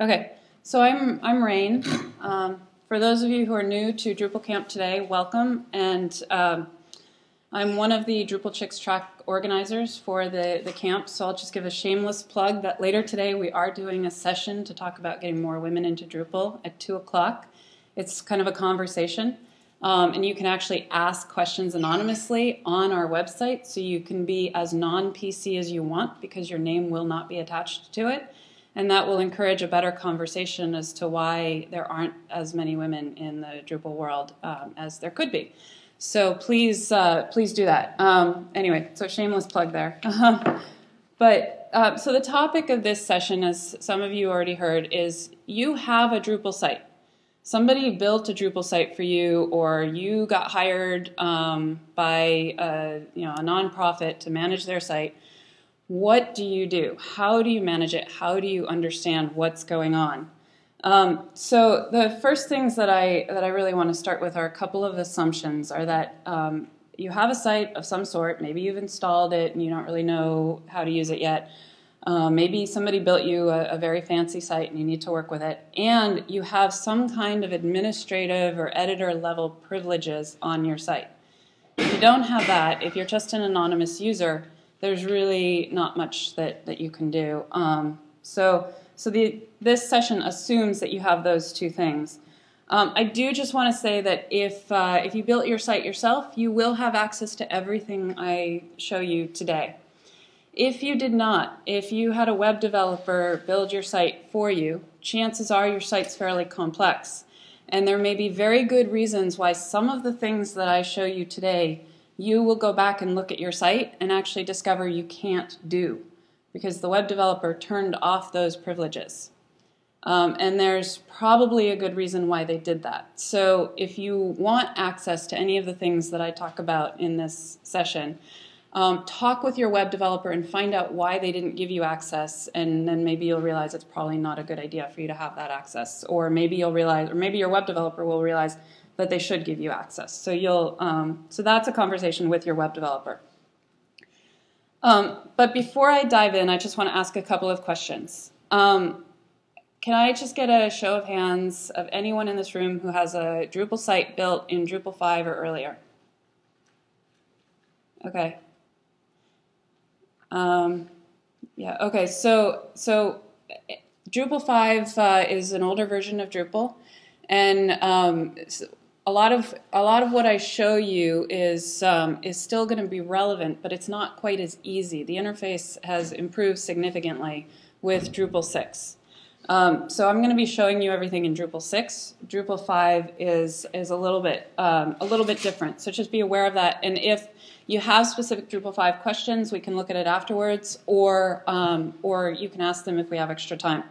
Okay, so I'm I'm Rain. Um, for those of you who are new to Drupal Camp today, welcome. And um, I'm one of the Drupal Chicks track organizers for the, the camp, so I'll just give a shameless plug that later today we are doing a session to talk about getting more women into Drupal at 2 o'clock. It's kind of a conversation. Um, and you can actually ask questions anonymously on our website, so you can be as non PC as you want because your name will not be attached to it. And that will encourage a better conversation as to why there aren't as many women in the Drupal world um, as there could be. So please, uh, please do that. Um, anyway, so shameless plug there. but uh, so the topic of this session, as some of you already heard, is you have a Drupal site somebody built a Drupal site for you, or you got hired um, by a, you know, a nonprofit to manage their site, what do you do? How do you manage it? How do you understand what's going on? Um, so the first things that I that I really want to start with are a couple of assumptions. Are that um, you have a site of some sort, maybe you've installed it and you don't really know how to use it yet. Uh, maybe somebody built you a, a, very fancy site and you need to work with it, and you have some kind of administrative or editor level privileges on your site. If you don't have that, if you're just an anonymous user, there's really not much that, that you can do. Um, so so the, this session assumes that you have those two things. Um, I do just want to say that if, uh, if you built your site yourself, you will have access to everything I show you today. If you did not, if you had a web developer build your site for you, chances are your site's fairly complex. And there may be very good reasons why some of the things that I show you today, you will go back and look at your site and actually discover you can't do because the web developer turned off those privileges. Um, and there's probably a good reason why they did that. So if you want access to any of the things that I talk about in this session, um, talk with your web developer and find out why they didn't give you access, and then maybe you'll realize it's probably not a good idea for you to have that access. Or maybe you'll realize, or maybe your web developer will realize that they should give you access. So you'll, um, so that's a conversation with your web developer. Um, but before I dive in, I just want to ask a couple of questions. Um, can I just get a show of hands of anyone in this room who has a Drupal site built in Drupal 5 or earlier? Okay, um, yeah. Okay. So so Drupal five uh, is an older version of Drupal, and um, a lot of a lot of what I show you is um, is still going to be relevant, but it's not quite as easy. The interface has improved significantly with Drupal six. Um, so I'm going to be showing you everything in Drupal 6. Drupal 5 is is a little bit um, a little bit different. So just be aware of that. And if you have specific Drupal 5 questions, we can look at it afterwards, or, um, or you can ask them if we have extra time.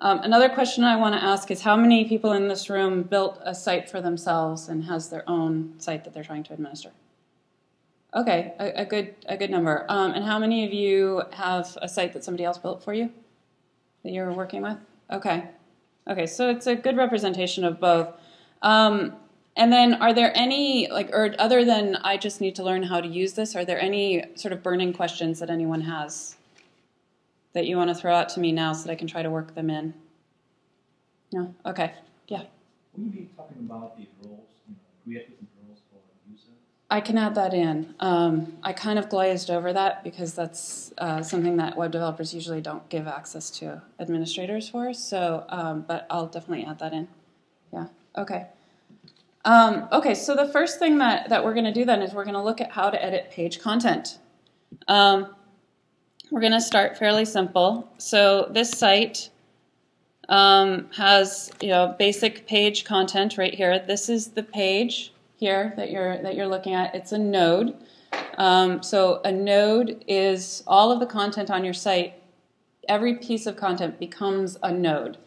Um, another question I want to ask is how many people in this room built a site for themselves and has their own site that they're trying to administer? Okay, a, a good, a good number. Um, and how many of you have a site that somebody else built for you that you're working with? Okay, okay, so it's a good representation of both. Um, and then, are there any, like, or other than I just need to learn how to use this, are there any sort of burning questions that anyone has that you want to throw out to me now so that I can try to work them in? No? Okay. Yeah. Will you be talking about the roles, you know, create different roles for user? I can add that in. Um, I kind of glazed over that because that's uh, something that web developers usually don't give access to administrators for. So, um, but I'll definitely add that in. Yeah. Okay. Um, okay, so the first thing that, that we're going to do then is we're going to look at how to edit page content. Um, we're going to start fairly simple. So this site um, has you know basic page content right here. This is the page here that you're that you're looking at. It's a node. Um, so a node is all of the content on your site. Every piece of content becomes a node.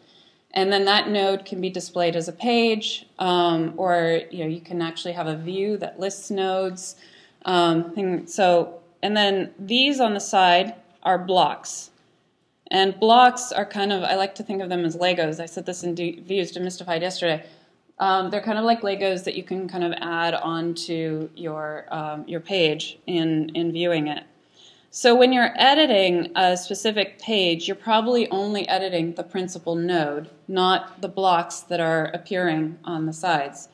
And then that node can be displayed as a page, um, or you know you can actually have a view that lists nodes. Um, so, and then these on the side are blocks. And blocks are kind of, I like to think of them as Legos. I said this in Views Demystified yesterday. Um, they're kind of like Legos that you can kind of add onto your, um, your page in, in viewing it. So when you're editing a specific page, you're probably only editing the principal node, not the blocks that are appearing on the sides.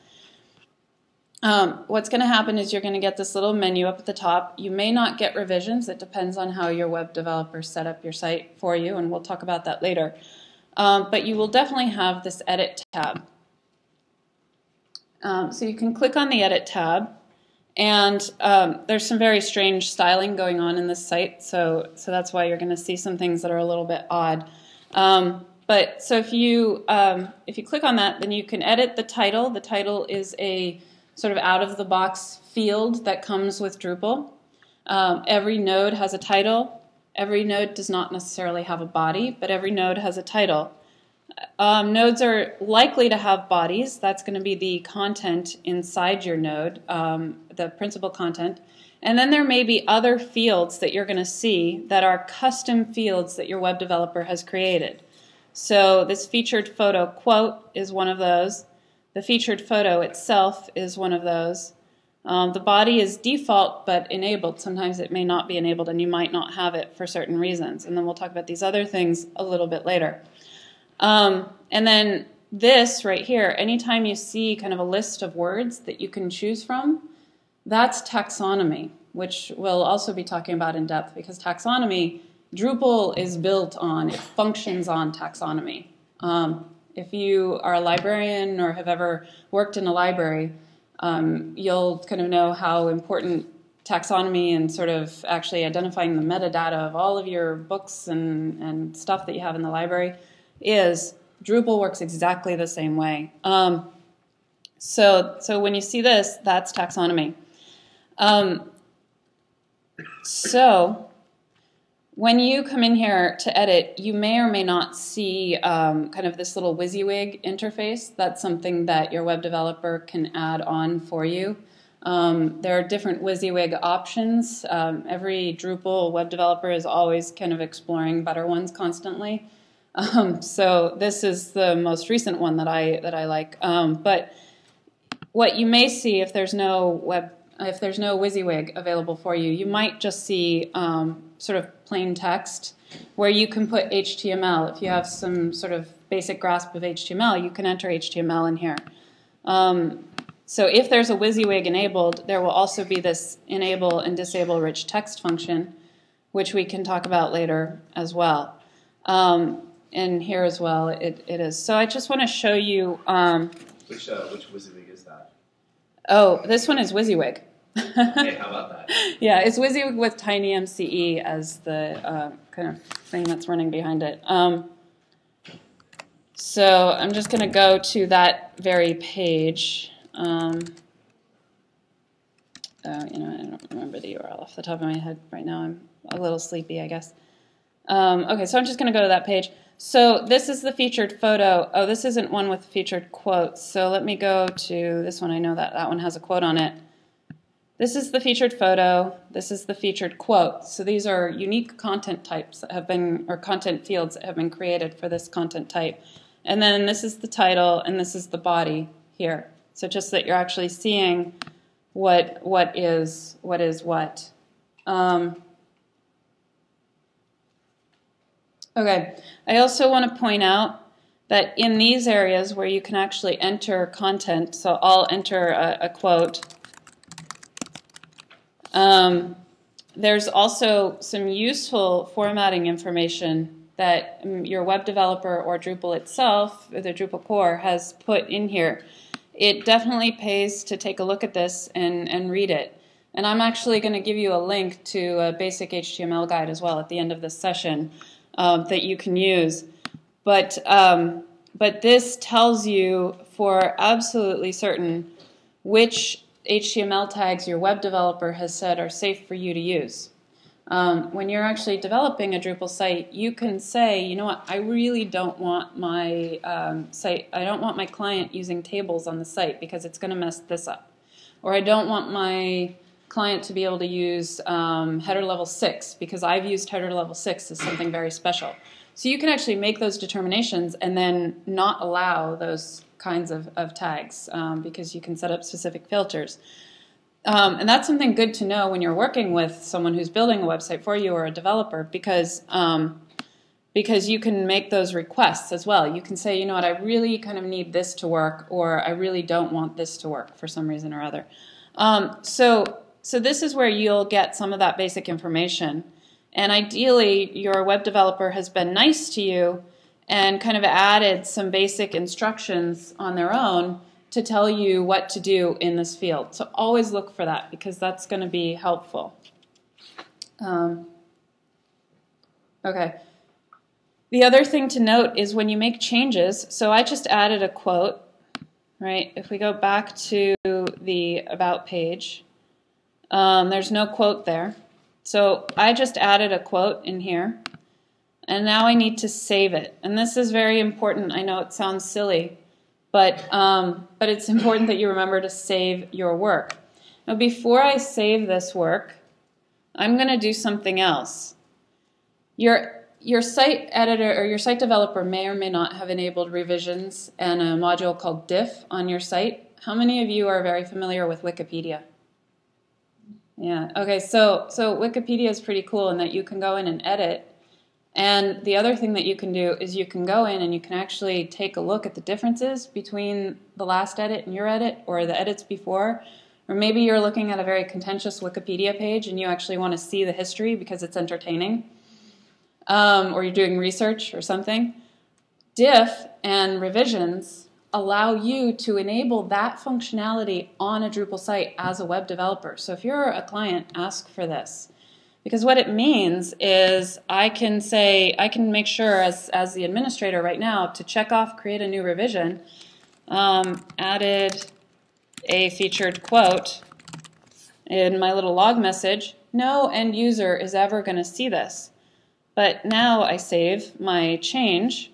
Um, what's going to happen is you're going to get this little menu up at the top. You may not get revisions. It depends on how your web developer set up your site for you, and we'll talk about that later. Um, but you will definitely have this Edit tab. Um, so you can click on the Edit tab, and um, there's some very strange styling going on in this site, so, so that's why you're going to see some things that are a little bit odd. Um, but so if you um, if you click on that, then you can edit the title. The title is a sort of out of the box field that comes with Drupal. Um, every node has a title. Every node does not necessarily have a body, but every node has a title. Um, nodes are likely to have bodies. That's going to be the content inside your node, um, the principal content. And then there may be other fields that you're going to see that are custom fields that your web developer has created. So this featured photo quote is one of those. The featured photo itself is one of those. Um, the body is default but enabled. Sometimes it may not be enabled and you might not have it for certain reasons. And then we'll talk about these other things a little bit later. Um, and then this right here, anytime you see kind of a list of words that you can choose from, that's taxonomy, which we'll also be talking about in depth because taxonomy, Drupal is built on, it functions on taxonomy. Um, if you are a librarian or have ever worked in a library, um, you'll kind of know how important taxonomy and sort of actually identifying the metadata of all of your books and, and stuff that you have in the library is. Drupal works exactly the same way. Um, so, so when you see this, that's taxonomy. Um, so when you come in here to edit, you may or may not see um, kind of this little WYSIWYG interface. That's something that your web developer can add on for you. Um, there are different WYSIWYG options. Um, every Drupal web developer is always kind of exploring better ones constantly. Um, so this is the most recent one that I that I like. Um, but what you may see if there's no web if there's no WYSIWYG available for you, you might just see um, sort of plain text where you can put HTML. If you have some sort of basic grasp of HTML, you can enter HTML in here. Um, so if there's a WYSIWYG enabled, there will also be this enable and disable rich text function, which we can talk about later as well. Um, and here as well, it, it is. So I just want to show you. Um, which uh, which WYSIWYG is that? Oh, this one is WYSIWYG. Hey, how about that? yeah, it's WYSIWYG with TinyMCE as the uh, kind of thing that's running behind it. Um, so I'm just going to go to that very page. Um, oh, you know, I don't remember the URL off the top of my head right now. I'm a little sleepy, I guess. Um, okay, so I'm just going to go to that page. So this is the featured photo. Oh, this isn't one with featured quotes. So let me go to this one. I know that that one has a quote on it. This is the featured photo. This is the featured quote. So these are unique content types that have been, or content fields that have been created for this content type. And then this is the title, and this is the body here. So just that you're actually seeing what what is what is what. Um, okay. I also want to point out that in these areas where you can actually enter content, so I'll enter a, a quote. Um, there's also some useful formatting information that um, your web developer or Drupal itself, or the Drupal core, has put in here. It definitely pays to take a look at this and, and read it. And I'm actually going to give you a link to a basic HTML guide as well at the end of this session uh, that you can use. But, um, but this tells you for absolutely certain which HTML tags your web developer has said are safe for you to use. Um, when you're actually developing a Drupal site, you can say, you know what, I really don't want my um, site, I don't want my client using tables on the site because it's going to mess this up. Or I don't want my client to be able to use um, header level 6 because I've used header level 6 as something very special. So you can actually make those determinations and then not allow those kinds of, of tags um, because you can set up specific filters. um, and that's something good to know when you're working with someone who's building a website for you or a developer because um, because you can make those requests as well. You can say, you know what, I really kind of need this to work, or I really don't want this to work for some reason or other. Um, so so this is where you'll get some of that basic information. And ideally, your web developer has been nice to you and kind of added some basic instructions on their own to tell you what to do in this field. So always look for that because that's going to be helpful. Um, okay. The other thing to note is when you make changes, so I just added a quote, right? If we go back to the About page, um, there's no quote there. So I just added a quote in here, and now I need to save it. And this is very important. I know it sounds silly, but, um, but it's important that you remember to save your work. Now, before I save this work, I'm going to do something else. Your, your site editor or your site developer may or may not have enabled revisions and a module called diff on your site. How many of you are very familiar with Wikipedia? Yeah, okay, so, so Wikipedia is pretty cool in that you can go in and edit and the other thing that you can do is you can go in and you can actually take a look at the differences between the last edit and your edit or the edits before. Or maybe you're looking at a very contentious Wikipedia page and you actually want to see the history because it's entertaining. Um, or you're doing research or something. Diff and revisions allow you to enable that functionality on a Drupal site as a web developer. So if you're a client, ask for this. Because what it means is I can say, I can make sure as, as the administrator right now to check off create a new revision, um, added a featured quote in my little log message. No end user is ever going to see this. But now I save my change.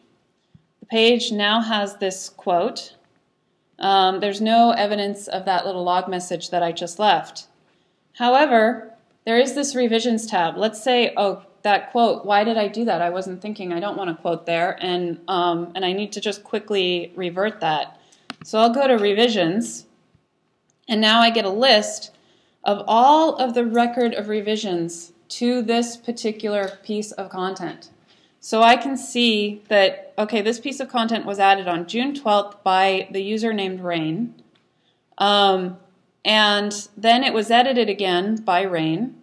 The page now has this quote. Um, there's no evidence of that little log message that I just left. However, there is this revisions tab. Let's say, oh, that quote, why did I do that? I wasn't thinking, I don't want to quote there, and, um, and I need to just quickly revert that. So I'll go to revisions, and now I get a list of all of the record of revisions to this particular piece of content. So I can see that, okay, this piece of content was added on June 12th by the user named Rain. Um, and then it was edited again by Rain.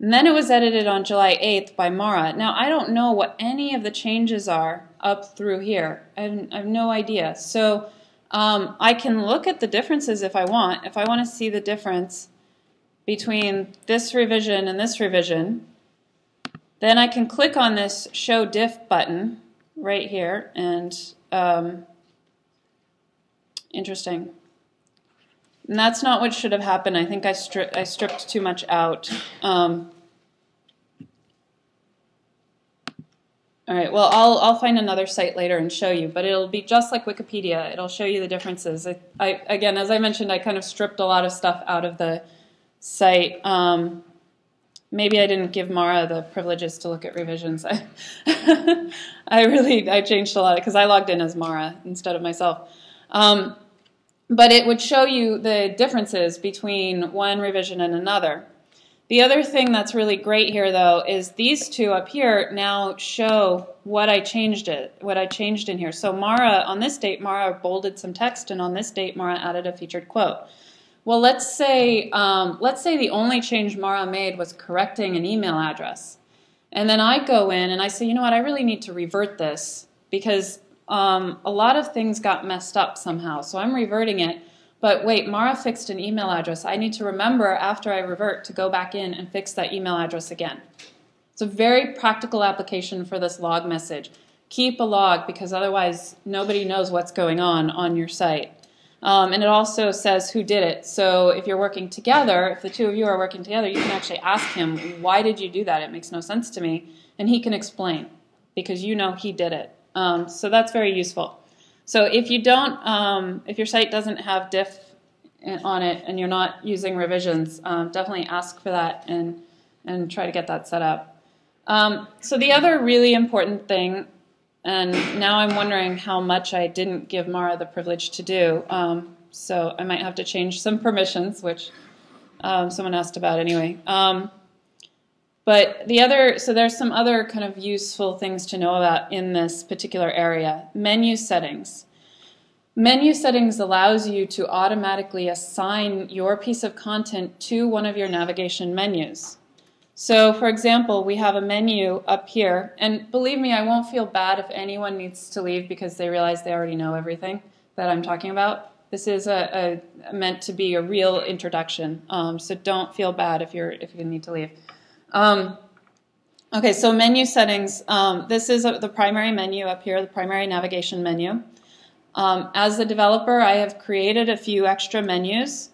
And then it was edited on July 8th by Mara. Now, I don't know what any of the changes are up through here. I have, I have no idea. So um, I can look at the differences if I want. If I want to see the difference between this revision and this revision, then I can click on this Show Diff button right here. And um, interesting. And that's not what should have happened. I think I, stri I stripped too much out. Um, all right, well, I'll, I'll find another site later and show you, but it'll be just like Wikipedia. It'll show you the differences. I, I again, as I mentioned, I kind of stripped a lot of stuff out of the site. Um, maybe I didn't give Mara the privileges to look at revisions. I, I really, I changed a lot because I logged in as Mara instead of myself. Um, but it would show you the differences between one revision and another. The other thing that's really great here though is these two up here now show what I changed it, what I changed in here. So Mara, on this date, Mara bolded some text and on this date, Mara added a featured quote. Well, let's say, um, let's say the only change Mara made was correcting an email address. And then I go in and I say, you know what, I really need to revert this because um, a lot of things got messed up somehow. So I'm reverting it. But wait, Mara fixed an email address. I need to remember after I revert to go back in and fix that email address again. It's a very practical application for this log message. Keep a log because otherwise nobody knows what's going on on your site. Um, and it also says who did it. So if you're working together, if the two of you are working together, you can actually ask him, why did you do that? It makes no sense to me. And he can explain because you know he did it. Um, so that's very useful. So if you don't, um, if your site doesn't have diff on it and you're not using revisions, um, definitely ask for that and, and try to get that set up. Um, so the other really important thing, and now I'm wondering how much I didn't give Mara the privilege to do, um, so I might have to change some permissions, which um, someone asked about anyway. But the other, so there's some other kind of useful things to know about in this particular area. Menu settings. Menu settings allows you to automatically assign your piece of content to one of your navigation menus. So for example, we have a menu up here, and believe me, I won't feel bad if anyone needs to leave because they realize they already know everything that I'm talking about. This is a, a meant to be a real introduction, um, so don't feel bad if you're if you need to leave. Um, okay, so menu settings. Um, this is a, the primary menu up here, the primary navigation menu. Um, as a developer, I have created a few extra menus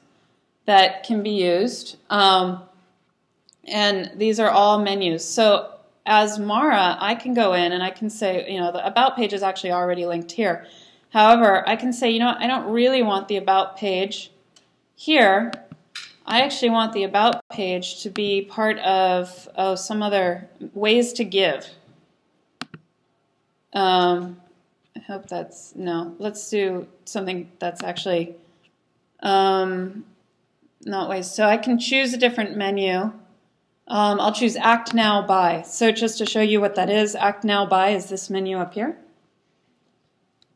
that can be used. Um, and these are all menus. So as Mara, I can go in and I can say, you know, the About page is actually already linked here. However, I can say, you know I don't really want the About page here. I actually want the About page to be part of oh, some other ways to give. Um, I hope that's, no, let's do something that's actually um, not ways. So I can choose a different menu. Um, I'll choose Act Now By. So just to show you what that is, Act Now By is this menu up here.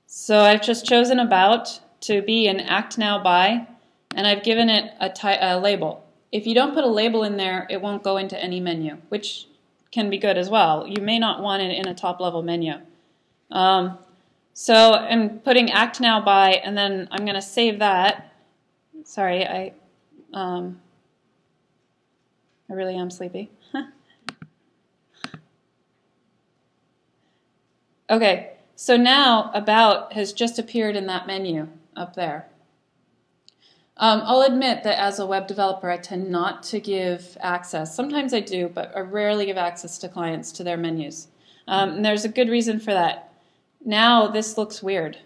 So I've just chosen About to be an Act Now By, and I've given it a, a label. If you don't put a label in there, it won't go into any menu, which can be good as well. You may not want it in a top-level menu. Um, so I'm putting Act Now By, and then I'm going to save that. Sorry, I... Um, I really am sleepy. okay, so now About has just appeared in that menu up there. Um, I'll admit that as a web developer, I tend not to give access. Sometimes I do, but I rarely give access to clients to their menus. Um, and there's a good reason for that. Now this looks weird,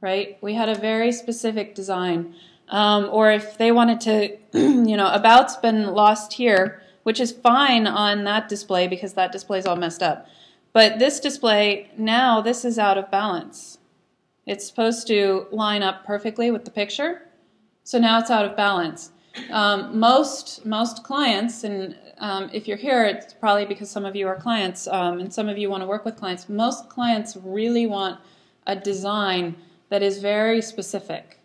right? We had a very specific design um, or if they wanted to, you know, about's been lost here, which is fine on that display because that display is all messed up. But this display, now this is out of balance. It's supposed to line up perfectly with the picture, so now it's out of balance. Um, most most clients, and um, if you're here, it's probably because some of you are clients, um, and some of you want to work with clients. Most clients really want a design that is very specific.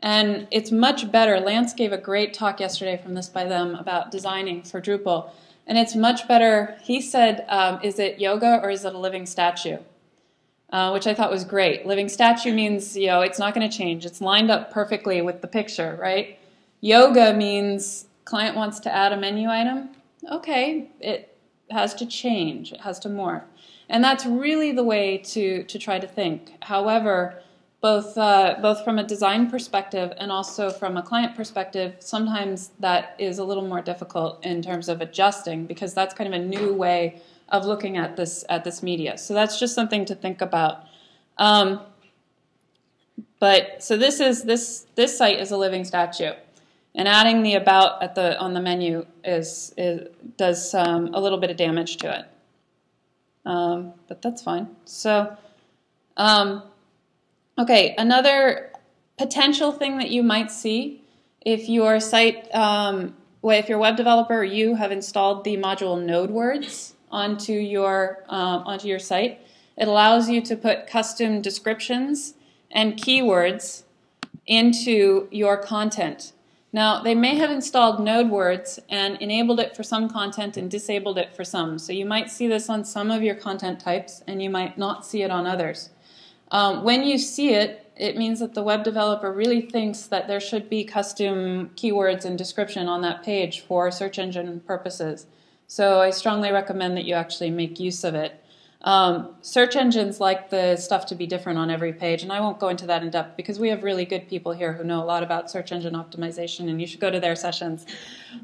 And it's much better. Lance gave a great talk yesterday from this by them about designing for Drupal. And it's much better. He said, um, is it yoga or is it a living statue? Uh, which I thought was great. Living statue means, you know, it's not going to change. It's lined up perfectly with the picture, right? Yoga means client wants to add a menu item. Okay, it has to change. It has to morph. And that's really the way to, to try to think. However, both uh, both from a design perspective and also from a client perspective, sometimes that is a little more difficult in terms of adjusting because that's kind of a new way of looking at this at this media. So that's just something to think about. Um, but so this is this this site is a living statue, and adding the about at the on the menu is, is does um, a little bit of damage to it. Um, but that's fine. So. Um, Okay, another potential thing that you might see if your site, um, if your web developer you have installed the module NodeWords onto your um, onto your site, it allows you to put custom descriptions and keywords into your content. Now, they may have installed NodeWords and enabled it for some content and disabled it for some. So you might see this on some of your content types and you might not see it on others. Um, when you see it, it means that the web developer really thinks that there should be custom keywords and description on that page for search engine purposes. So I strongly recommend that you actually make use of it. Um, search engines like the stuff to be different on every page, and I won't go into that in depth because we have really good people here who know a lot about search engine optimization, and you should go to their sessions.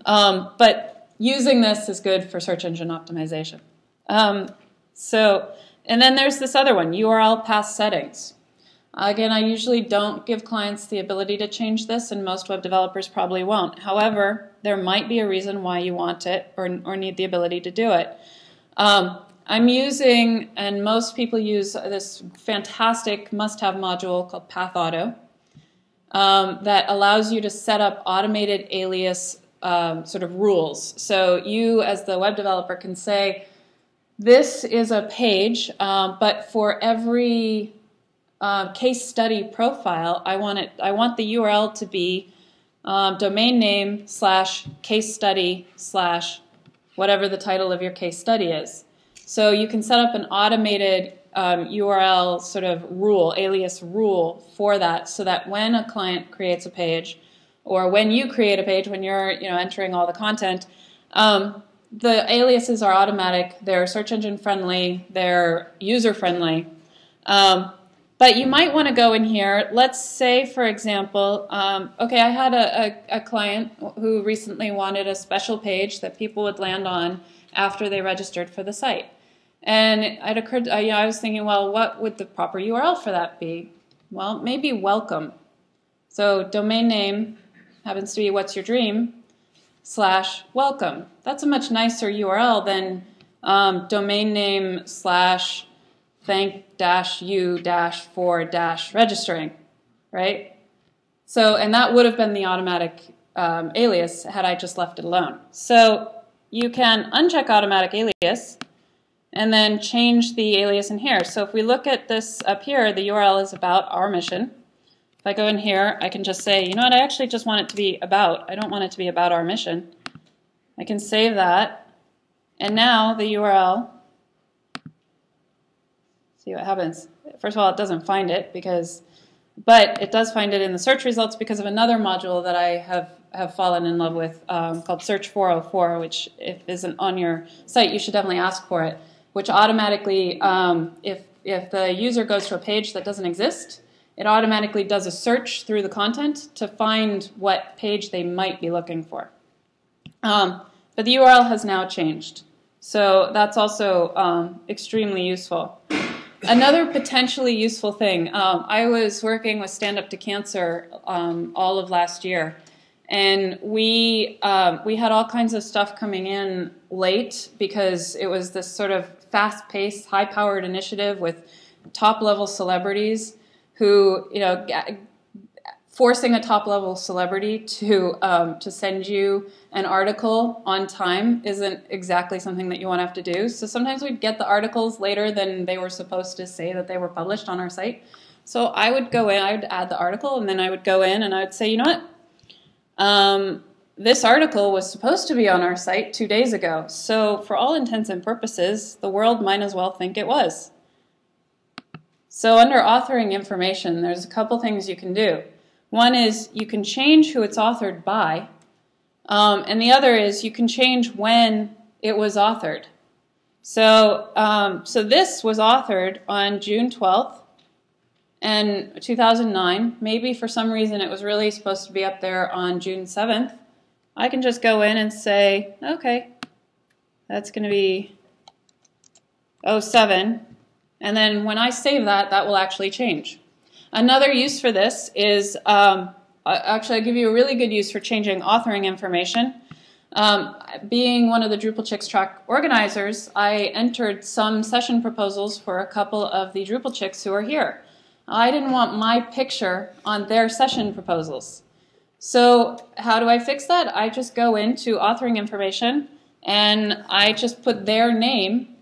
Um, but using this is good for search engine optimization. Um, so and then there's this other one, URL path settings. Again, I usually don't give clients the ability to change this, and most web developers probably won't. However, there might be a reason why you want it or, or need the ability to do it. Um, I'm using, and most people use this fantastic must-have module called Pathauto um, that allows you to set up automated alias um, sort of rules. So you, as the web developer, can say, "This is a page, um, but for every uh, case study profile, I want it. I want the URL to be um, domain name slash case study slash whatever the title of your case study is. So you can set up an automated um, URL sort of rule, alias rule for that, so that when a client creates a page, or when you create a page, when you're you know entering all the content, um, the aliases are automatic. They're search engine friendly. They're user friendly. Um, but you might want to go in here. Let's say, for example, um, okay, I had a, a, a, client who recently wanted a special page that people would land on after they registered for the site. And it occurred, uh, you know, I was thinking, well, what would the proper URL for that be? Well, maybe welcome. So domain name happens to be what's your dream slash welcome. That's a much nicer URL than um, domain name slash thank dash you dash for dash registering, right? So, and that would have been the automatic um, alias had I just left it alone. So you can uncheck automatic alias and then change the alias in here. So if we look at this up here, the URL is about our mission. If I go in here, I can just say, you know what, I actually just want it to be about. I don't want it to be about our mission. I can save that. And now the URL see what happens. First of all, it doesn't find it because, but it does find it in the search results because of another module that I have, have fallen in love with um, called Search 404, which if isn't on your site, you should definitely ask for it, which automatically, um, if, if the user goes to a page that doesn't exist, it automatically does a search through the content to find what page they might be looking for. Um, but the URL has now changed. So that's also um, extremely useful. Another potentially useful thing. Um, I was working with Stand Up to Cancer um, all of last year, and we um, we had all kinds of stuff coming in late because it was this sort of fast-paced, high-powered initiative with top-level celebrities who you know forcing a top level celebrity to um, to send you an article on time isn't exactly something that you want to have to do. So sometimes we'd get the articles later than they were supposed to say that they were published on our site. So I would go in, I would add the article, and then I would go in and I would say, you know what? Um, this article was supposed to be on our site two days ago. So for all intents and purposes, the world might as well think it was. So under authoring information, there's a couple things you can do. One is you can change who it's authored by, um, and the other is you can change when it was authored. So, um, so this was authored on June 12th and 2009. Maybe for some reason it was really supposed to be up there on June 7th. I can just go in and say, okay, that's going to be 07. And then when I save that, that will actually change. Another use for this is, um, actually I'll give you a really good use for changing authoring information. Um, being one of the Drupal Chicks track organizers, I entered some session proposals for a couple of the Drupal Chicks who are here. I didn't want my picture on their session proposals. So how do I fix that? I just go into authoring information and I just put their name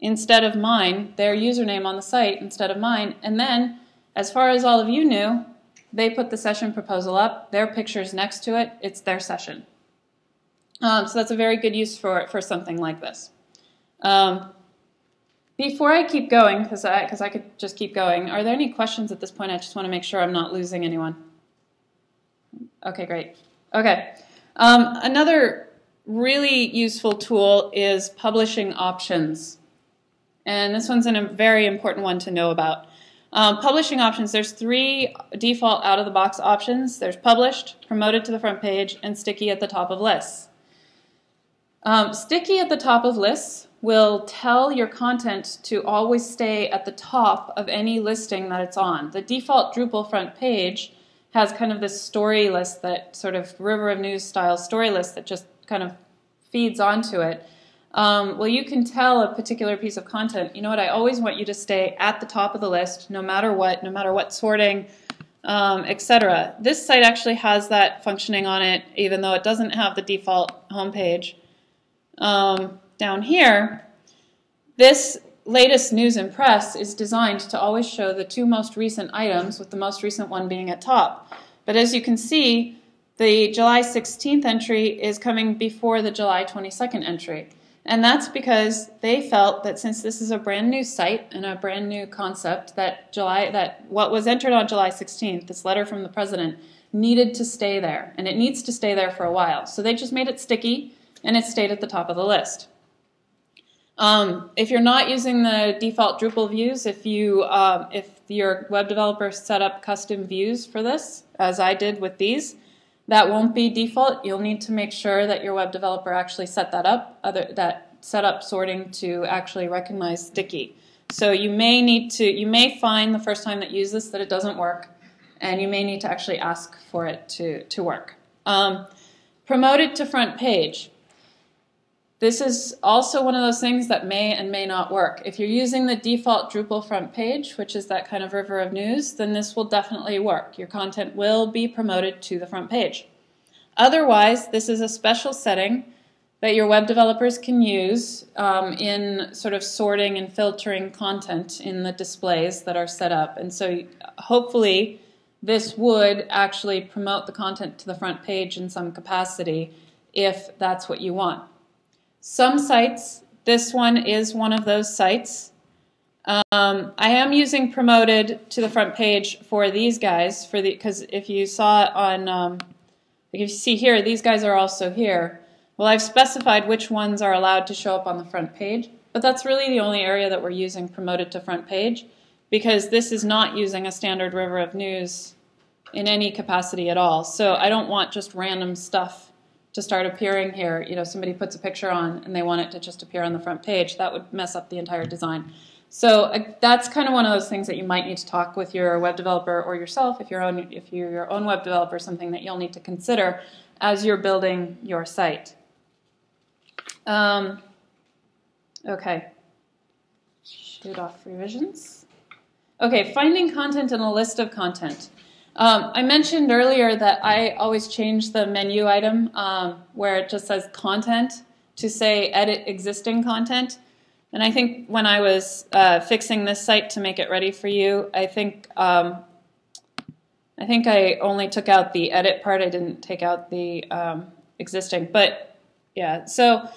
instead of mine, their username on the site instead of mine, and then as far as all of you knew, they put the session proposal up, their picture's next to it, it's their session. Um, so that's a very good use for, for something like this. Um, before I keep going, because I, cause I could just keep going, are there any questions at this point? I just want to make sure I'm not losing anyone. Okay, great. Okay. Um, another really useful tool is publishing options. And this one's a very important one to know about. Um, publishing options, there's three default out-of-the-box options. There's published, promoted to the front page, and sticky at the top of lists. Um, sticky at the top of lists will tell your content to always stay at the top of any listing that it's on. The default Drupal front page has kind of this story list that sort of river of news style story list that just kind of feeds onto it. Um, well, you can tell a particular piece of content. You know what? I always want you to stay at the top of the list, no matter what, no matter what sorting um, etc. This site actually has that functioning on it, even though it doesn't have the default homepage. Um, down here, this latest news and press is designed to always show the two most recent items, with the most recent one being at top. But as you can see, the July 16th entry is coming before the July 22nd entry. And that's because they felt that since this is a brand new site and a brand new concept, that July that what was entered on July 16th, this letter from the president, needed to stay there, and it needs to stay there for a while. So they just made it sticky, and it stayed at the top of the list. Um, if you're not using the default Drupal views, if you um, if your web developer set up custom views for this, as I did with these, that won't be default. You'll need to make sure that your web developer actually set that up, other that set up sorting to actually recognize sticky. So you may need to, you may find the first time that you use this that it doesn't work, and you may need to actually ask for it to, to work. Um, it to front page. This is also one of those things that may and may not work. If you're using the default Drupal front page, which is that kind of river of news, then this will definitely work. Your content will be promoted to the front page. Otherwise, this is a special setting that your web developers can use um, in sort of sorting and filtering content in the displays that are set up. And so hopefully this would actually promote the content to the front page in some capacity if that's what you want. Some sites, this one is one of those sites. Um, I am using promoted to the front page for these guys for the because if you saw it on, um, if you see here, these guys are also here. Well, I've specified which ones are allowed to show up on the front page, but that's really the only area that we're using promoted to front page because this is not using a standard river of news in any capacity at all. So I don't want just random stuff to start appearing here, you know, somebody puts a picture on and they want it to just appear on the front page, that would mess up the entire design. So uh, that's kind of one of those things that you might need to talk with your web developer or yourself if you're, own, if you're your own web developer, something that you'll need to consider as you're building your site. Um, okay, shoot off revisions. Okay, finding content in a list of content. Um, I mentioned earlier that I always change the menu item um, where it just says content to say edit existing content. And I think when I was uh, fixing this site to make it ready for you, I think um, I think I only took out the edit part. I didn't take out the um, existing. But yeah, so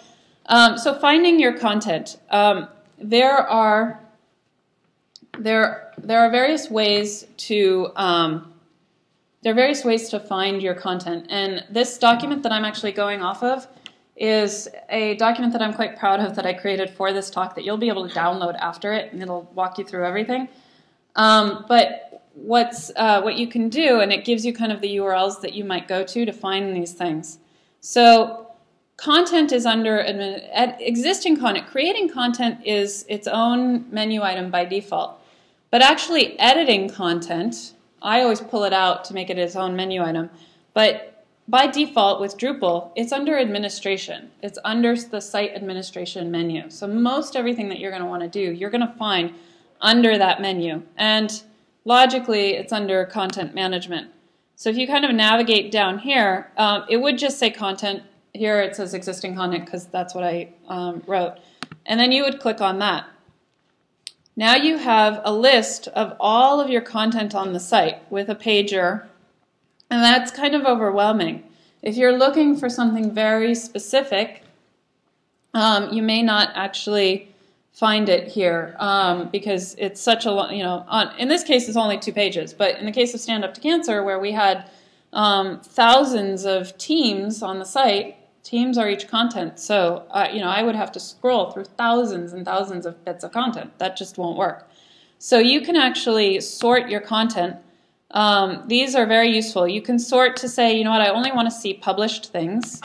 um, so finding your content. Um, there are there there are various ways to there are various ways to find your content. And this document that I'm actually going off of is a document that I'm quite proud of that I created for this talk that you'll be able to download after it, and it'll walk you through everything. Um, but what's uh, what you can do, and it gives you kind of the URLs that you might go to to find these things. So content is under existing content. Creating content is its own menu item by default. But actually editing content I always pull it out to make it its own menu item. But by default with Drupal, it's under administration. It's under the site administration menu. So most everything that you're going to want to do, you're going to find under that menu. And logically, it's under content management. So if you kind of navigate down here, um, it would just say content. Here it says existing content because that's what I um, wrote. And then you would click on that. Now you have a list of all of your content on the site with a pager, and that's kind of overwhelming. If you're looking for something very specific, um, you may not actually find it here um, because it's such a you know on, in this case it's only two pages but in the case of stand up to cancer where we had um, thousands of teams on the site teams are each content. So, uh, you know, I would have to scroll through thousands and thousands of bits of content. That just won't work. So you can actually sort your content. Um, these are very useful. You can sort to say, you know what, I only want to see published things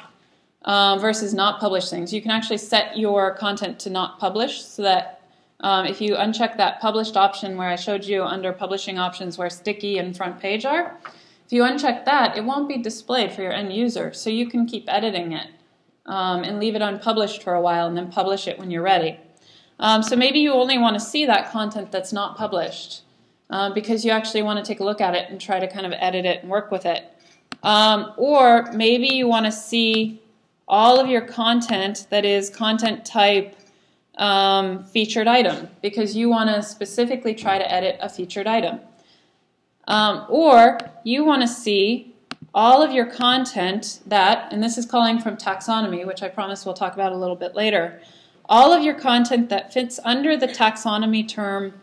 um, versus not published things. You can actually set your content to not publish so that um, if you uncheck that published option where I showed you under publishing options where sticky and front page are, if you uncheck that, it won't be displayed for your end user, so you can keep editing it um, and leave it unpublished for a while and then publish it when you're ready. Um, so maybe you only want to see that content that's not published. uh, because you actually want to take a look at it and try to kind of edit it and work with it. Um, or maybe you want to see all of your content that is content type um, featured item because you want to specifically try to edit a featured item. Um, or you want to see all of your content that, and this is calling from taxonomy, which I promise we'll talk about a little bit later, all of your content that fits under the taxonomy term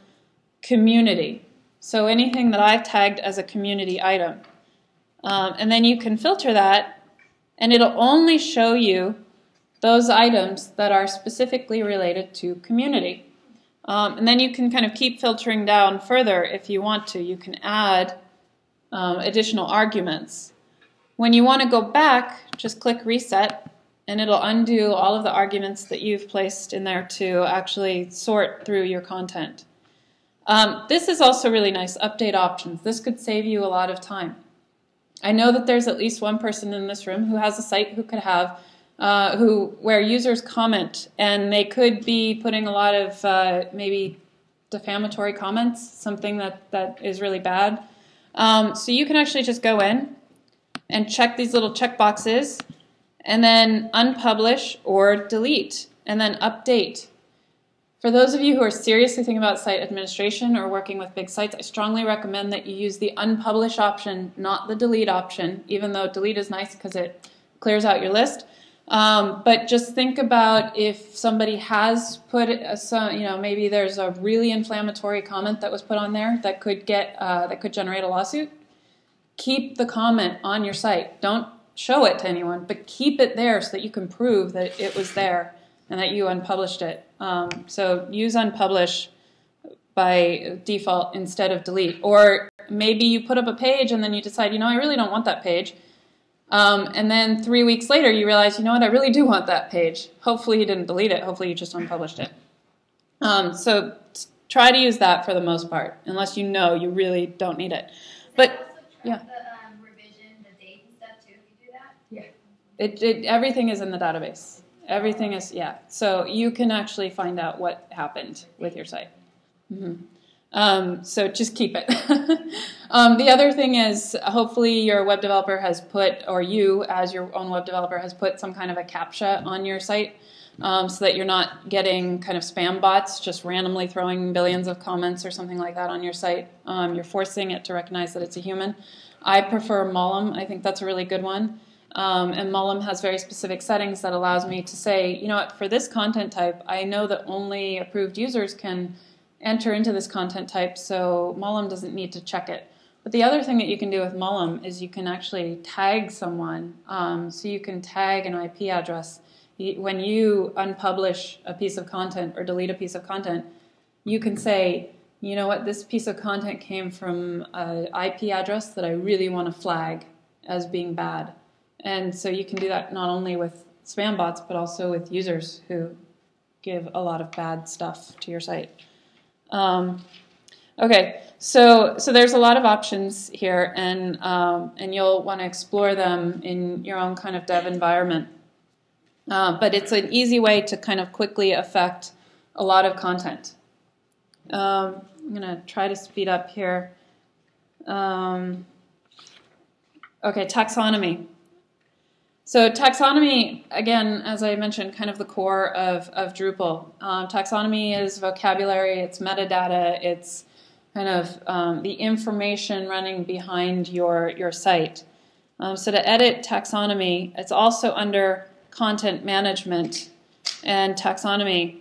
community. So anything that I've tagged as a community item. Um, and then you can filter that, and it'll only show you those items that are specifically related to community. Um, and then you can kind of keep filtering down further if you want to. You can add um, additional arguments. When you want to go back, just click reset and it'll undo all of the arguments that you've placed in there to actually sort through your content. Um, this is also really nice, update options. This could save you a lot of time. I know that there's at least one person in this room who has a site who could have uh, who where users comment and they could be putting a lot of uh, maybe defamatory comments, something that, that is really bad. Um, so you can actually just go in and check these little check boxes and then unpublish or delete and then update. For those of you who are seriously thinking about site administration or working with big sites, I strongly recommend that you use the unpublish option, not the delete option, even though delete is nice because it clears out your list. Um, but just think about if somebody has put a, some, you know, maybe there's a really inflammatory comment that was put on there that could get uh, that could generate a lawsuit. Keep the comment on your site. Don't show it to anyone, but keep it there so that you can prove that it was there and that you unpublished it. Um, so use unpublish by default instead of delete. Or maybe you put up a page and then you decide, you know, I really don't want that page. Um, and then three weeks later, you realize, you know what, I really do want that page. Hopefully, you didn't delete it. Hopefully, you just unpublished it. Um, so try to use that for the most part, unless you know you really don't need it. But yeah. The um, revision, the date and stuff too. If you do that. Yeah. It, it everything is in the database. Everything is yeah. So you can actually find out what happened with your site. Mm-hmm. Um, so just keep it. um, the other thing is, hopefully, your web developer has put, or you as your own web developer has put some kind of a CAPTCHA on your site um, so that you're not getting kind of spam bots just randomly throwing billions of comments or something like that on your site. Um, you're forcing it to recognize that it's a human. I prefer Mollom. I think that's a really good one. Um, and Mollom has very specific settings that allows me to say, you know what, for this content type, I know that only approved users can enter into this content type, so Mollom doesn't need to check it. But the other thing that you can do with Mollom is you can actually tag someone. Um, so you can tag an IP address. When you unpublish a piece of content or delete a piece of content, you can say, you know what, this piece of content came from an IP address that I really want to flag as being bad. And so you can do that not only with spam bots, but also with users who give a lot of bad stuff to your site. Um, okay, so so there's a lot of options here, and um, and you'll want to explore them in your own kind of dev environment. Uh, but it's an easy way to kind of quickly affect a lot of content. Um, I'm going to try to speed up here. Um, okay, taxonomy. So taxonomy, again, as I mentioned, kind of the core of, of Drupal. Um, taxonomy is vocabulary, it's metadata, it's kind of um, the information running behind your, your site. Um, so to edit taxonomy, it's also under content management and taxonomy.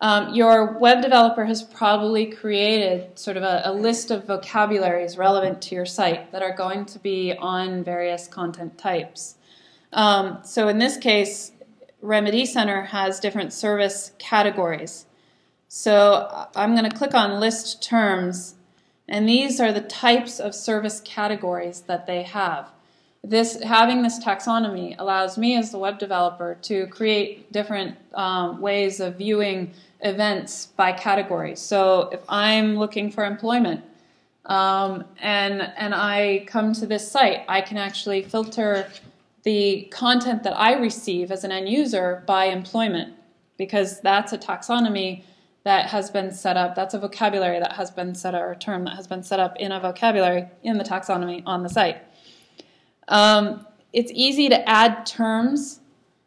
Um, your web developer has probably created sort of a, a list of vocabularies relevant to your site that are going to be on various content types. Um, so in this case, Remedy Center has different service categories. So I'm going to click on List Terms, and these are the types of service categories that they have. This having this taxonomy allows me as the web developer to create different um, ways of viewing events by category. So if I'm looking for employment um, and and I come to this site, I can actually filter the content that I receive as an end user by employment because that's a taxonomy that has been set up. That's a vocabulary that has been set up, or a term that has been set up in a vocabulary in the taxonomy on the site. Um, it's easy to add terms.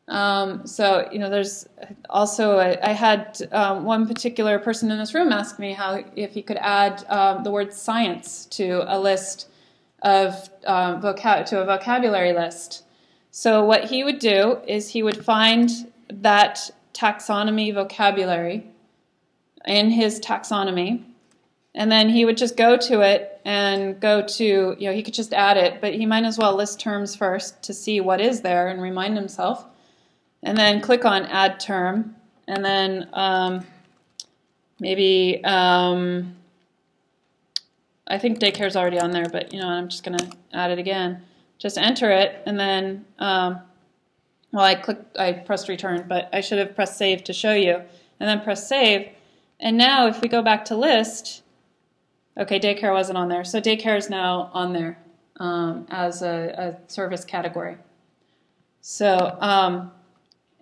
Um, so, you know, there's also, a, I had um, one particular person in this room ask me how if he could add um, the word science to a list of um, vocab to a vocabulary list. So, what he would do is he would find that taxonomy vocabulary in his taxonomy and then he would just go to it and go to, you know, he could just add it, but he might as well list terms first to see what is there and remind himself. And then click on add term. And then um, maybe, um, I think daycare is already on there, but, you know, I'm just going to add it again. Just enter it, and then, um, well, I clicked, I pressed return, but I should have pressed save to show you. And then press save. And now if we go back to list, Okay, daycare wasn't on there. So daycare is now on there um, as a, a, service category. So um,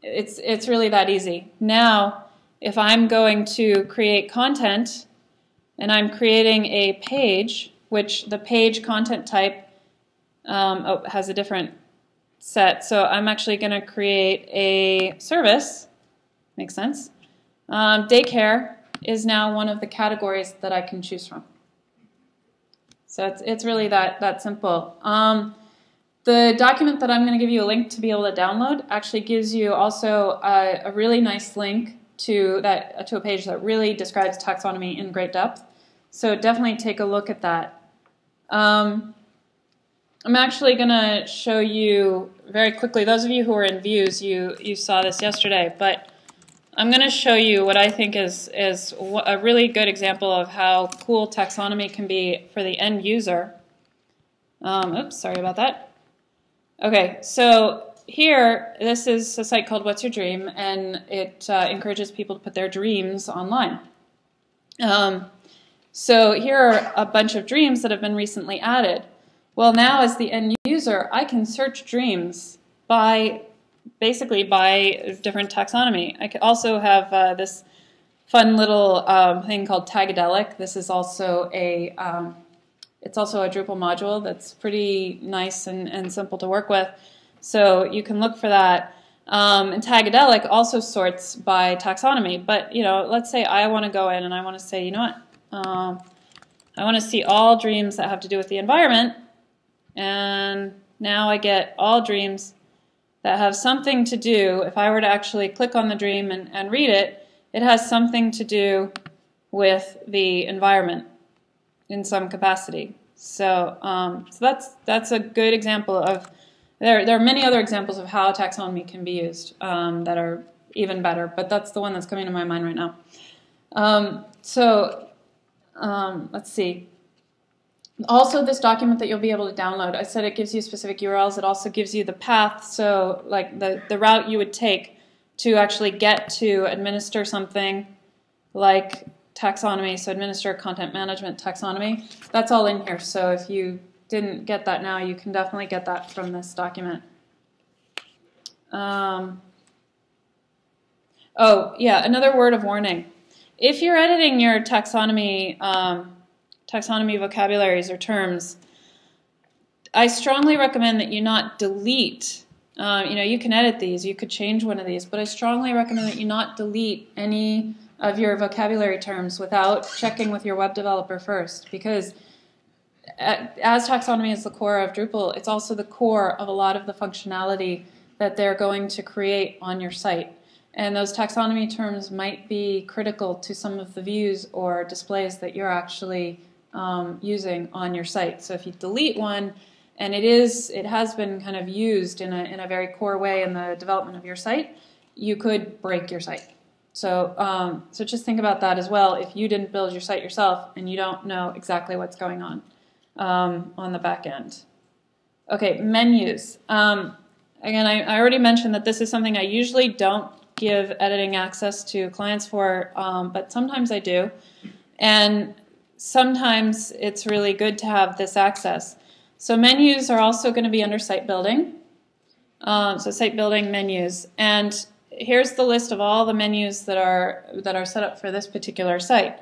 it's, it's really that easy. Now, if I'm going to create content and I'm creating a page, which the page content type um, oh, has a different set. So I'm actually going to create a service. Makes sense. Um, daycare is now one of the categories that I can choose from. So it's, it's really that, that simple. Um, the document that I'm going to give you a link to be able to download actually gives you also a, a really nice link to that to a page that really describes taxonomy in great depth. So definitely take a look at that. Um, I'm actually going to show you very quickly. Those of you who are in views, you you saw this yesterday, but I'm going to show you what I think is, is a really good example of how cool taxonomy can be for the end user. Um, oops, sorry about that. Okay, so here, this is a site called What's Your Dream, and it uh, encourages people to put their dreams online. Um, so here are a bunch of dreams that have been recently added. Well, now as the end user, I can search dreams by basically by different taxonomy. I also have uh, this fun little um, thing called Tagadelic. This is also a um, it's also a Drupal module that's pretty nice and, and simple to work with. So you can look for that. Um, and Tagadelic also sorts by taxonomy. But you know, let's say I want to go in and I want to say, you know what, um, I want to see all dreams that have to do with the environment. And now I get all dreams that have something to do, if I were to actually click on the dream and, and read it, it has something to do with the environment in some capacity. So, um, so that's that's a good example of. There, there are many other examples of how taxonomy can be used um, that are even better, but that's the one that's coming to my mind right now. Um, so, um, let's see. Also, this document that you'll be able to download, I said it gives you specific URLs. It also gives you the path, so like the, the route you would take to actually get to administer something like taxonomy, so administer content management taxonomy. That's all in here, so if you didn't get that now, you can definitely get that from this document. Um, oh, yeah, another word of warning. If you're editing your taxonomy um, taxonomy vocabularies or terms, I strongly recommend that you not delete. Uh, you know, you can edit these, you could change one of these, but I strongly recommend that you not delete any of your vocabulary terms without checking with your web developer first, because as taxonomy is the core of Drupal, it's also the core of a lot of the functionality that they're going to create on your site. And those taxonomy terms might be critical to some of the views or displays that you're actually um, using on your site. So if you delete one, and it is it has been kind of used in a in a very core way in the development of your site, you could break your site. So um, so just think about that as well. If you didn't build your site yourself and you don't know exactly what's going on um, on the back end. Okay, menus. Um, again, I, I, already mentioned that this is something I usually don't give editing access to clients for, um, but sometimes I do. And sometimes it's really good to have this access. So menus are also going to be under site building. Um, so site building menus. And here's the list of all the menus that are that are set up for this particular site.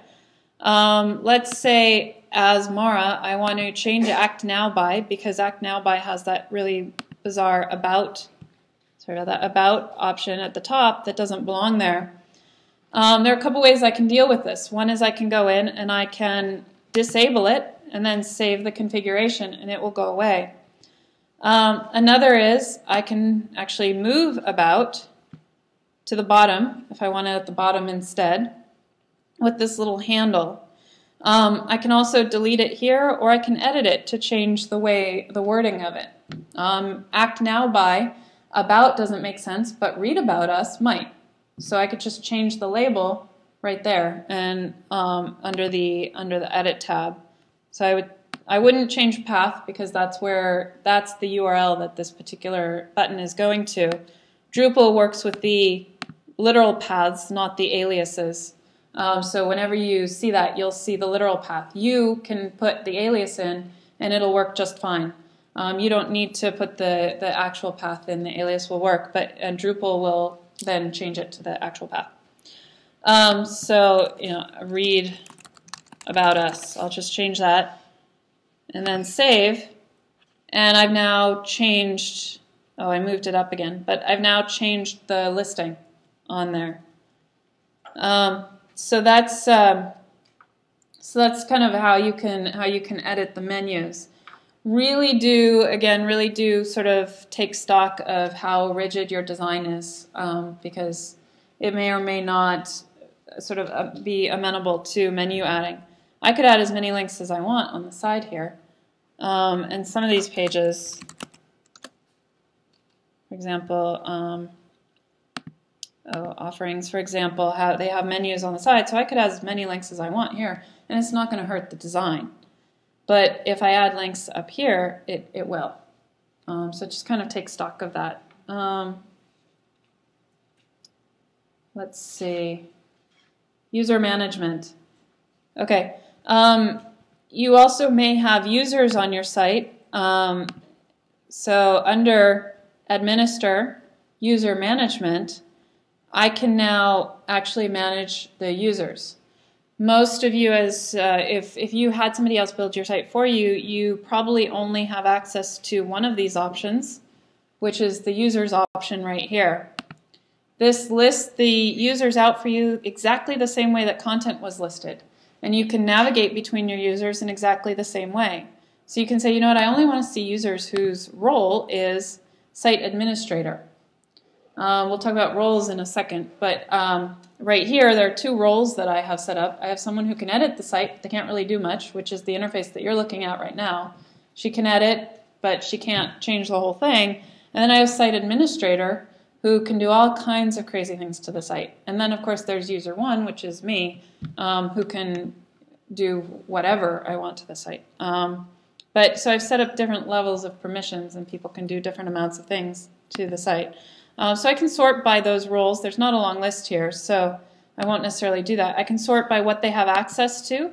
Um, let's say as Mara, I want to change Act Now By because Act Now By has that really bizarre about, sorry about that, about option at the top that doesn't belong there. Um, there are a couple ways I can deal with this. One is I can go in and I can disable it and then save the configuration and it will go away. Um, another is I can actually move about to the bottom if I want it at the bottom instead with this little handle. Um, I can also delete it here or I can edit it to change the way the wording of it. Um, act now by about doesn't make sense, but read about us might. So I could just change the label right there and um, under the under the edit tab. So I would I wouldn't change path because that's where that's the URL that this particular button is going to. Drupal works with the literal paths, not the aliases. Um, so whenever you see that, you'll see the literal path. You can put the alias in, and it'll work just fine. Um, you don't need to put the, the actual path in, the alias will work, but Drupal will then change it to the actual path. Um, so, you know, read about us. I'll just change that and then save. And I've now changed, oh, I moved it up again, but I've now changed the listing on there. Um, so that's um, so that's kind of how you can how you can edit the menus. Really do again, really do sort of take stock of how rigid your design is um, because it may or may not sort of uh, be amenable to menu adding. I could add as many links as I want on the side here. Um, and some of these pages, for example, um, oh, offerings, for example, how they have menus on the side, so I could add as many links as I want here, and it's not going to hurt the design. But if I add links up here, it, it will. Um, so just kind of take stock of that. Um, let's see. User management. Okay. Um, you also may have users on your site. Um, so under administer user management, I can now actually manage the users. Most of you, as uh, if, if you had somebody else build your site for you, you probably only have access to one of these options, which is the users option right here. This lists the users out for you exactly the same way that content was listed. And you can navigate between your users in exactly the same way. So you can say, you know what, I only want to see users whose role is site administrator. Uh, we'll talk about roles in a second, but um, right here there are two roles that I have set up. I have someone who can edit the site, they can't really do much, which is the interface that you're looking at right now. She can edit, but she can't change the whole thing. And then I have site administrator who can do all kinds of crazy things to the site. And then of course there's user one, which is me, um, who can do whatever I want to the site. Um, but so I've set up different levels of permissions and people can do different amounts of things to the site. Uh, so I can sort by those roles. There's not a long list here, so I won't necessarily do that. I can sort by what they have access to,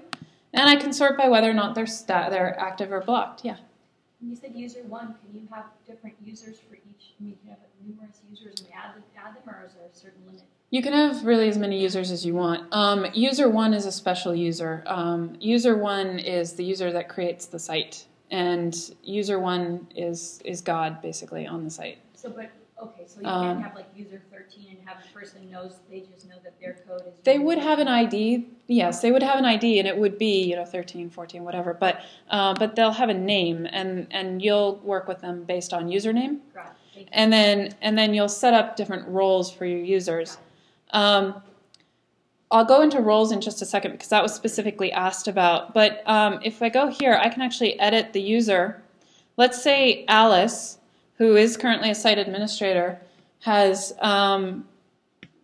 and I can sort by whether or not they're, they're active or blocked. Yeah. You said user one. Can you have different users for each? I mean, you have numerous users and add them, add them, or is there a certain limit? You can have really as many users as you want. Um, user one is a special user. Um, user one is the user that creates the site, and user one is is God basically on the site. So, but Okay, so you Um, can't have like user thirteen and have a person knows, they just know that their code is. They would have an ID. Yes, they would have an ID, and it would be you know 13, 14, whatever. But uh, but they'll have a name, and and you'll work with them based on username, Got it. And then and then you'll set up different roles for your users. Um, I'll go into roles in just a second because that was specifically asked about. But um, if I go here, I can actually edit the user. Let's say Alice, who is currently a site administrator, has um,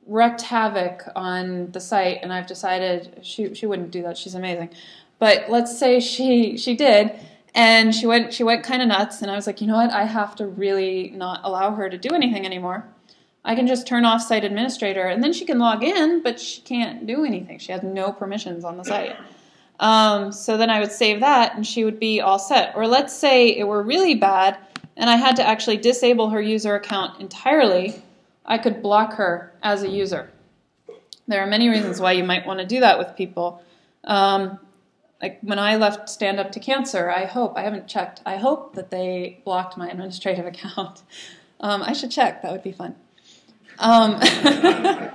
wreaked havoc on the site, and I've decided she she wouldn't do that. She's amazing, but let's say she she did, and she went she went kind of nuts, and I was like, you know what? I have to really not allow her to do anything anymore. I can just turn off site administrator, and then she can log in, but she can't do anything. She has no permissions on the site. Um, so then I would save that, and she would be all set. Or let's say it were really bad, and I had to actually disable her user account entirely. I could block her as a user. There are many reasons why you might want to do that with people. Um, like when I left Stand Up to Cancer, I hope, I haven't checked, I hope that they blocked my administrative account. Um, I should check, that would be fun. Um,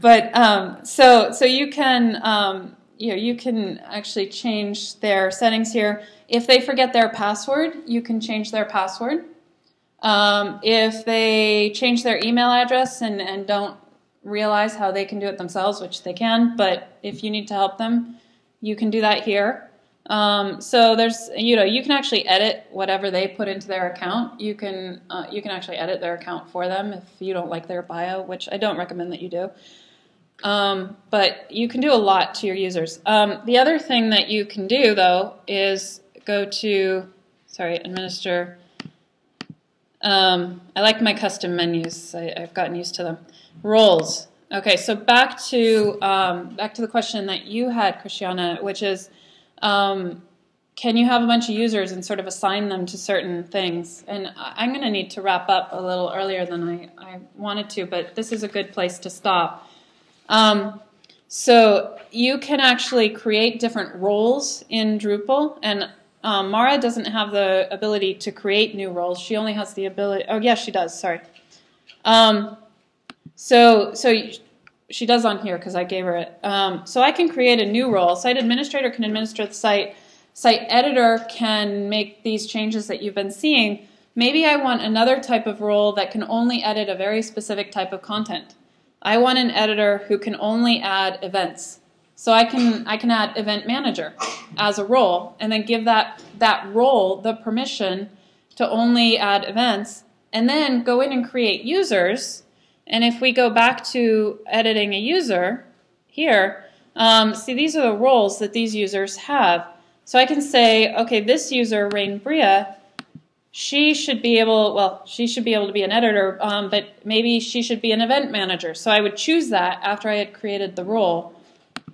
but um, so, so you can, um, you know, you can actually change their settings here. If they forget their password, you can change their password. Um, if they change their email address and, and don't realize how they can do it themselves, which they can, but if you need to help them, you can do that here. Um, so there's, you know, you can actually edit whatever they put into their account. You can, uh, you can actually edit their account for them if you don't like their bio, which I don't recommend that you do. Um, but you can do a lot to your users. Um, the other thing that you can do though is go to, sorry, administer. Um, I like my custom menus. I, have gotten used to them. Roles. Okay, so back to um, back to the question that you had, Christiana, which is, um, can you have a bunch of users and sort of assign them to certain things? And I'm going to need to wrap up a little earlier than I, I wanted to, but this is a good place to stop. Um, so you can actually create different roles in Drupal, and um, Mara doesn't have the ability to create new roles. She only has the ability. Oh, yes, she does. Sorry. Um, so, so she does on here because I gave her it. Um, so I can create a new role. Site administrator can administer the site. Site editor can make these changes that you've been seeing. Maybe I want another type of role that can only edit a very specific type of content. I want an editor who can only add events. So I can I can add event manager as a role and then give that that role the permission to only add events and then go in and create users and if we go back to editing a user here, um, see these are the roles that these users have. So I can say, okay, this user, Rain Bria, she should be able, well, she should be able to be an editor, um, but maybe she should be an event manager. So I would choose that after I had created the role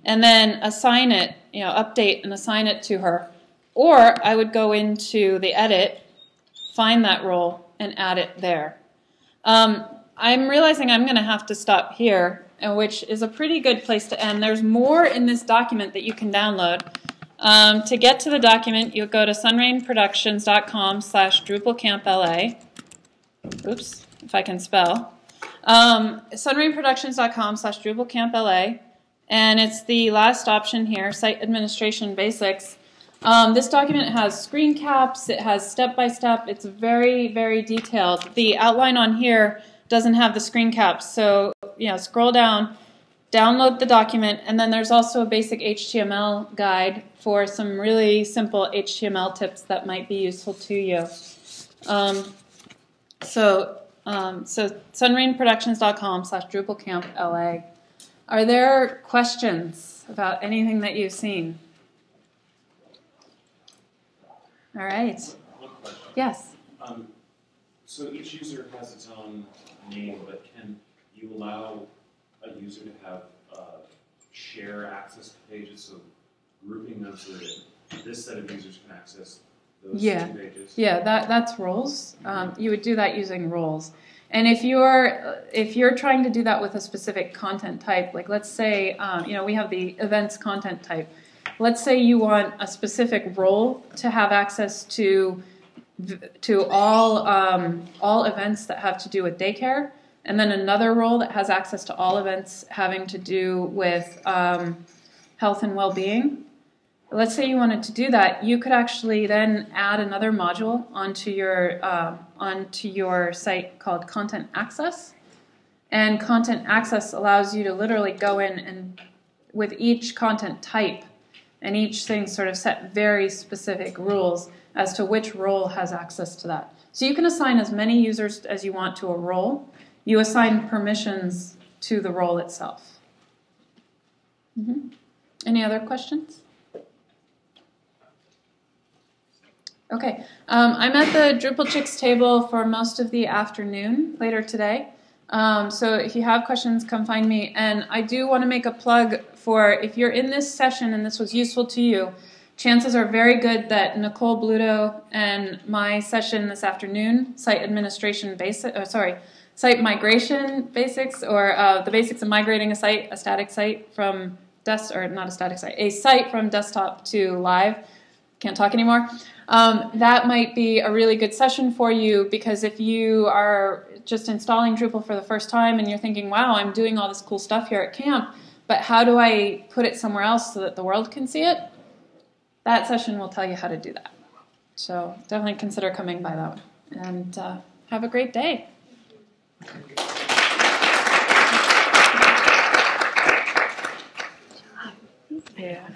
and then assign it, you know, update and assign it to her. Or I would go into the edit, find that role, and add it there. Um, I'm realizing I'm going to have to stop here, which is a pretty good place to end. There's more in this document that you can download. Um, to get to the document, you'll go to sunrainproductions.com slash DrupalCampLA. Oops, if I can spell. Um, sunrainproductions.com slash DrupalCampLA. And it's the last option here, Site Administration Basics. Um, this document has screen caps, it has step-by-step, -step. it's very, very detailed. The outline on here doesn't have the screen caps. So, you know, scroll down, download the document, and then there's also a basic HTML guide for some really simple HTML tips that might be useful to you. Um, so, um, so sunrainproductions.com slash DrupalCampLA. Are there questions about anything that you've seen? All right. Yes. Um, so each user has its own name, but can you allow a user to have uh, share access to pages, so grouping them so that this set of users can access those yeah. two pages? Yeah, that that's roles. Um, you would do that using roles. And if you're if you're trying to do that with a specific content type, like let's say um, you know we have the events content type. Let's say you want a specific role to have access to to all um, all events that have to do with daycare and then another role that has access to all events having to do with um, health and well-being. Let's say you wanted to do that, you could actually then add another module onto your uh, onto your site called Content Access. And Content Access allows you to literally go in and with each content type and each thing sort of set very specific rules as to which role has access to that. So you can assign as many users as you want to a role, you assign permissions to the role itself. Mm-hmm. Any other questions? Okay, um, I'm at the Drupal Chicks table for most of the afternoon later today. Um, so if you have questions, come find me. And I do want to make a plug for if you're in this session and this was useful to you, chances are very good that Nicole Bluto and my session this afternoon, site administration basic, oh, sorry, site migration basics or uh, the basics of migrating a site, a static site from desk or not a static site, a site from desktop to live. Can't talk anymore. Um, that might be a really good session for you because if you are just installing Drupal for the first time and you're thinking, wow, I'm doing all this cool stuff here at camp, but how do I put it somewhere else so that the world can see it? That session will tell you how to do that. So definitely consider coming by that one. And uh, have a great day. Yeah.